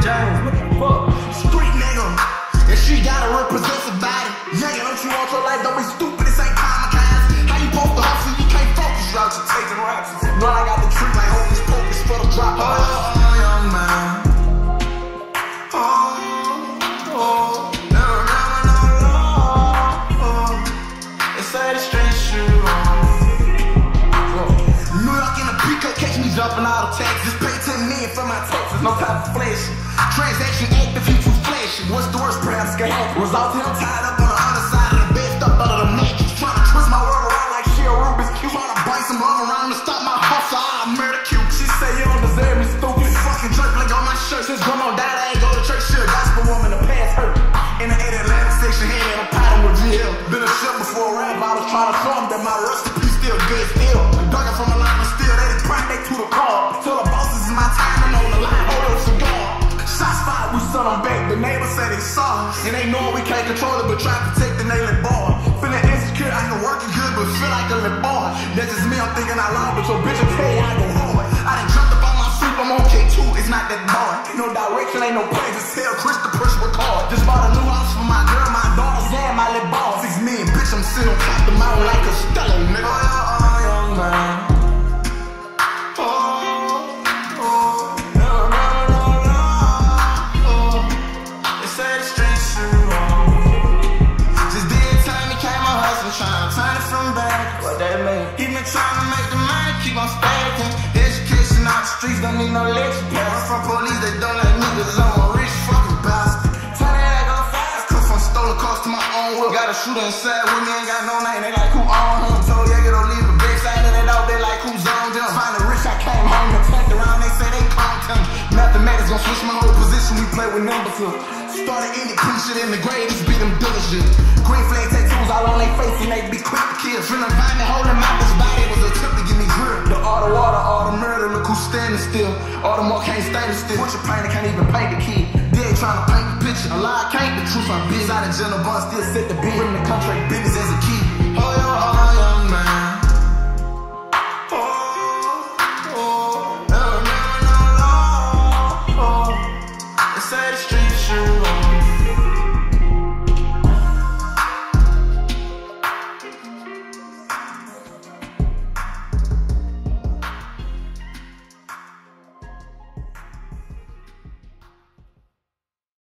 chains. What the fuck? Street nigga. And she gotta represent somebody. Yeah, don't you want your life? Don't be stupid. This ain't kamikaze. How you supposed to hustle? You can't focus. Out here taking raps. No, I got the trick like hocus pocus for the drop. Oh, oh, young man. Oh, oh. Never, never, no, no. Oh. They the streets shoot. New York in a PK, catch me jumping out of Texas. Pay 10 million for my taxes, no time for flashing. Transaction act if you too flashy. What's the worst perhaps can happen? Out here tied up on the other side of the bed, stuck under the mattress. Trying to twist my world around like she a Rubik's Cube. To bite some love around to stop my hustle. I murder cute. She say you don't deserve me, stupid. Fucking jerk like on my shirt. Since grandma died, I ain't go to church. She a gospel woman, the past hurt. In the 8 Atlantic section, hand in a pattern with GL. Been a shit before a rap, I was trying to show 'em that my recipe still good We sent them back. The neighbors said they saw. And they know we can't control it, but try to protect the nailing bar. Feeling insecure, I can work it good, but feel like a little boy. That's just me, I'm thinking out loud, but your bitch will I go hard. I done jumped up on my sleep, I'm on K2, it's not that hard. No direction, ain't no plan, just tell Chris to push record. Just bought a new house for my girl, my daughters, and my little. Six million, bitch, I'm sitting on top the mountain like a trying to make the money, keep on stacking. Education out the streets, don't need no lecture. Parents from police, they don't let niggas alone. Rich fucking bastard. Turn that go fast. Come from stolen cars to my own whip. Got a shooter inside with me, ain't got no name. They like who on him. Told yeah, don't leave a big sign in it out. They like who's on them. Finally rich, I came home and turned around. They say they clowned him. Mathematics gon' switch my whole position. We play with numbers here. Started clean shit in the grave, just beat them diligent. Green flag tattoos standing still. All the more can't stand still. Put your painter can't even paint the key. Dead trying to paint the picture. A lie can't, the truth I'm busy. Out of general bun, still set the beat. In the contract